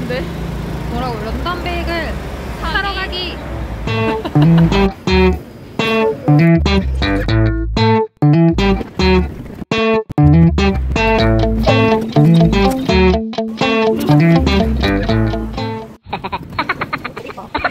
뭔데? 뭐라고 런던 베이글 사러 가기